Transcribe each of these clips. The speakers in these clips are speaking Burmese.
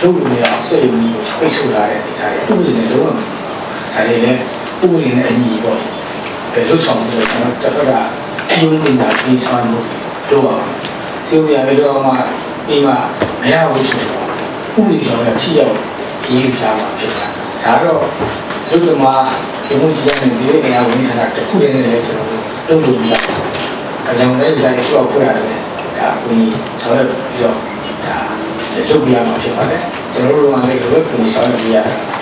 လုပ်လို့မရအောင်စိတ်ကြီးပိတ်ဆို့လာတဲ့အနေအထားတွေဥပဒေနဲ့လုံးဝဒါတွေလည်းဥပဒေနဲ့အညီပေါ့ဘယ်လိုဆောင်ပြီးတော့ကျွန်တော်တစ်ခါကစီယုံနေတာပြီးဆောင်လို့တော့အောင်စီယုံရပြီးတော့မှဒီမှာမရဘူးဆိုတော့ဥပဒေဆောင်ရထိရောက်ရေးပြမှာဖြစ်တာဒါတော့လူသမားဒီမှုကြီးတဲ့ဒီလေးအရာဝန်ကြီးဌာနတစ်ခုတည်းနဲ့လည်းကျွန်တော်တို့လုပ်လို့မရဘူးအကြောင်းလည်းဒီတိုင်းဆော့ဖွဲ့ရတယ် ဒါကိုကြီးဆောင်ရွက်ပြီးတော့ဒါလုပ်ပြရမှာဖြစ်ပါတယ်ကျွန်တော်တို့ကလည်းဒီလိုကိုကြီးဆောင်ရွက်ပြရတယ်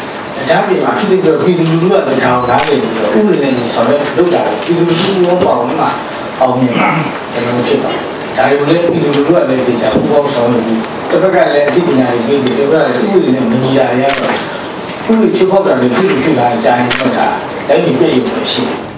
ဒါပြင်မှာဖြစ်ပြီးတော့ပြည်သူလူထုကလည်းထောင်ထားနေပြီးတော့ဥပဒေနဲ့ဆောင်ရွက်လုပ်တာပြည်သူလူထုရောပေါ့မှာအောင်မြင်မှာကျွန်တော်ဖြစ်ပါတယ်ဒါကိုလည်းပြည်သူလူထုကလည်းဒီချာပူပေါင်းဆောင်ရွက်ပြီးတစ်ဖက်ကလည်းအသိပညာတွေပေးစီတစ်ဖက်ကလည်းဥပဒေနဲ့မညီတာတွေကတော့ဥပဒေချုပ်ဖောက်တာတွေပြည်သူဖြစ်တာအကြိုင်တော့ဒါတိုင်းပြည်ပြည်ရုံနဲ့ရှိတယ်